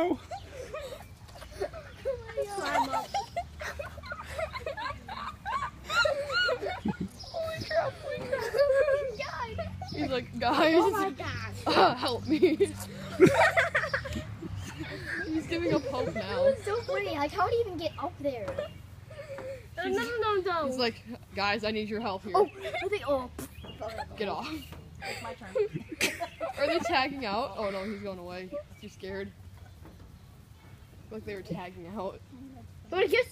no. Climb up. He's like, guys, Oh my gosh. uh, help me. He's giving up hope now. It's so funny. Like, how would he even get up there? No, no, no, no. He's like, guys, I need your help here. Oh, I think, oh. Get off. It's my turn. Are they tagging out? Oh no, he's going away. He's Too scared. Like they were tagging out. But I guess